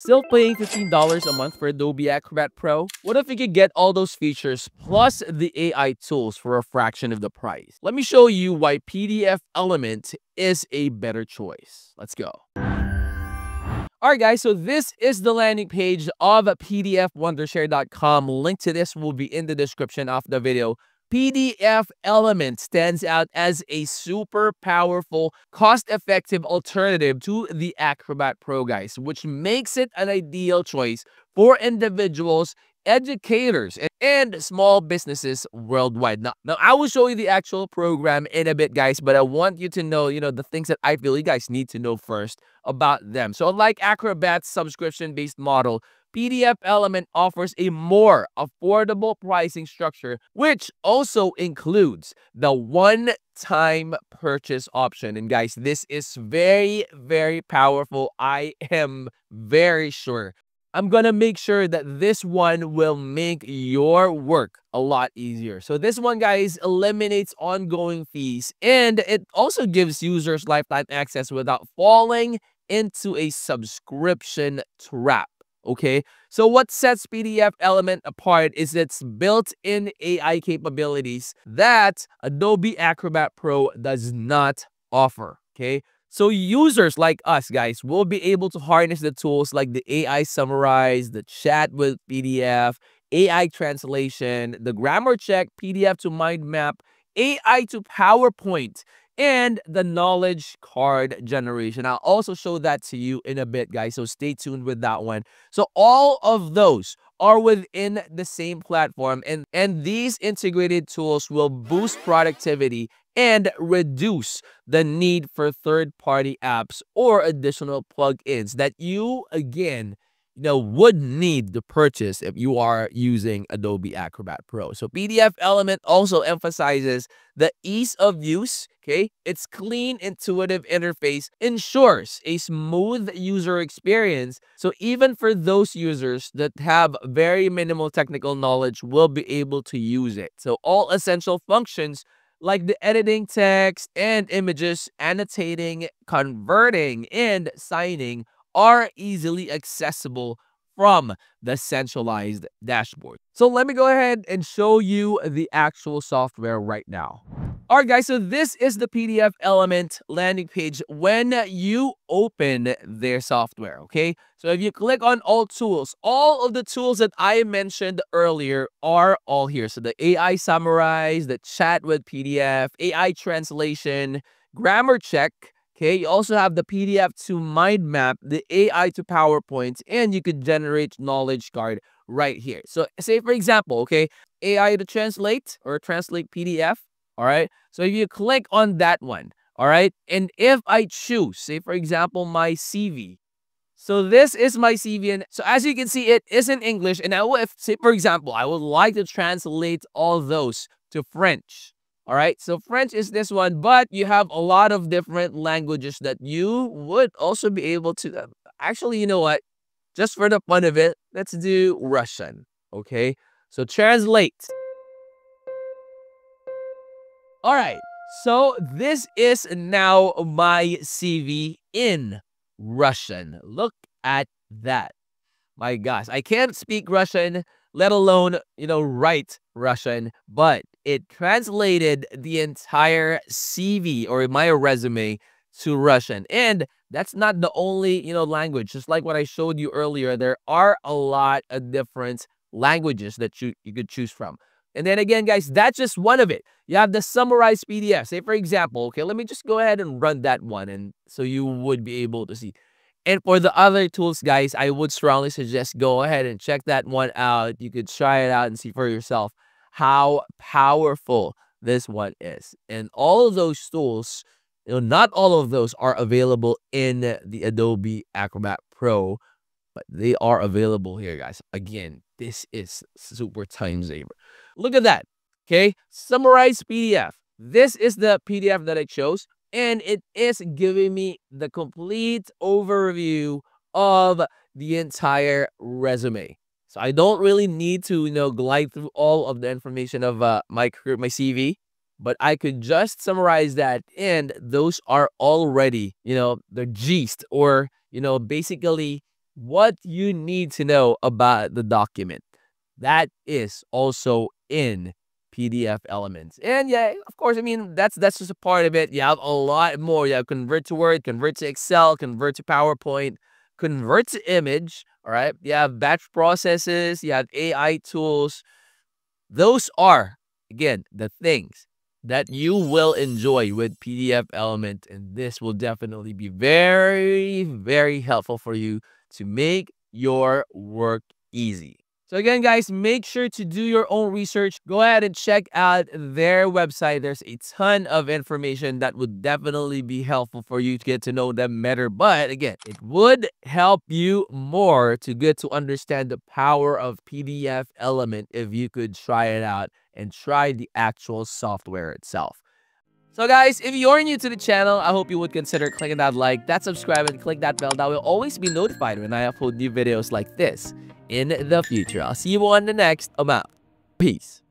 Still paying $15 a month for Adobe Acrobat Pro? What if you could get all those features plus the AI tools for a fraction of the price? Let me show you why PDF Element is a better choice. Let's go. Alright guys, so this is the landing page of pdfwondershare.com. Link to this will be in the description of the video. PDF Element stands out as a super powerful, cost-effective alternative to the Acrobat Pro, guys, which makes it an ideal choice for individuals, educators, and small businesses worldwide. Now, now, I will show you the actual program in a bit, guys, but I want you to know, you know, the things that I feel you guys need to know first about them. So unlike Acrobat's subscription-based model, PDF Element offers a more affordable pricing structure, which also includes the one-time purchase option. And guys, this is very, very powerful. I am very sure. I'm gonna make sure that this one will make your work a lot easier. So this one, guys, eliminates ongoing fees and it also gives users lifetime access without falling into a subscription trap. Okay, so what sets PDF Element apart is its built-in AI capabilities that Adobe Acrobat Pro does not offer. Okay, so users like us, guys, will be able to harness the tools like the AI Summarize, the Chat with PDF, AI Translation, the Grammar Check, PDF to Mind Map, AI to PowerPoint, and the knowledge card generation. I'll also show that to you in a bit, guys. So stay tuned with that one. So all of those are within the same platform and, and these integrated tools will boost productivity and reduce the need for third-party apps or additional plugins that you, again, you know, would need to purchase if you are using Adobe Acrobat Pro. So PDF Element also emphasizes the ease of use, okay? Its clean, intuitive interface ensures a smooth user experience. So even for those users that have very minimal technical knowledge will be able to use it. So all essential functions like the editing text and images, annotating, converting, and signing are easily accessible from the centralized dashboard. So let me go ahead and show you the actual software right now. All right, guys, so this is the PDF Element landing page when you open their software, okay? So if you click on all tools, all of the tools that I mentioned earlier are all here. So the AI Summarize, the Chat with PDF, AI Translation, Grammar Check, Okay, you also have the PDF to mind map, the AI to PowerPoint, and you could generate knowledge card right here. So say for example, okay, AI to translate or translate PDF, all right? So if you click on that one, all right, and if I choose, say for example, my CV, so this is my CV, and so as you can see, it is in English, and now if, say for example, I would like to translate all those to French, all right, so French is this one, but you have a lot of different languages that you would also be able to. Uh, actually, you know what? Just for the fun of it, let's do Russian. Okay, so translate. All right, so this is now my CV in Russian. Look at that. My gosh, I can't speak Russian, let alone, you know, write Russian, but it translated the entire CV or my resume to Russian. And that's not the only, you know, language. Just like what I showed you earlier, there are a lot of different languages that you, you could choose from. And then again, guys, that's just one of it. You have the summarized PDF. Say, for example, okay, let me just go ahead and run that one. And so you would be able to see. And for the other tools, guys, I would strongly suggest go ahead and check that one out. You could try it out and see for yourself how powerful this one is. And all of those tools, you know, not all of those are available in the Adobe Acrobat Pro, but they are available here, guys. Again, this is super time saver. Look at that. Okay, summarized PDF. This is the PDF that I chose, and it is giving me the complete overview of the entire resume. So I don't really need to, you know, glide through all of the information of uh, my career, my CV, but I could just summarize that. And those are already, you know, the gist or, you know, basically what you need to know about the document. That is also in PDF elements. And yeah, of course, I mean, that's that's just a part of it. You have a lot more. You have convert to Word, convert to Excel, convert to PowerPoint, convert to image, all right? You have batch processes, you have AI tools. Those are, again, the things that you will enjoy with PDF Element. And this will definitely be very, very helpful for you to make your work easy. So again, guys, make sure to do your own research. Go ahead and check out their website. There's a ton of information that would definitely be helpful for you to get to know them better. But again, it would help you more to get to understand the power of PDF Element if you could try it out and try the actual software itself. So guys, if you're new to the channel, I hope you would consider clicking that like, that subscribe, and click that bell that will always be notified when I upload new videos like this in the future. I'll see you on the next amount. Peace.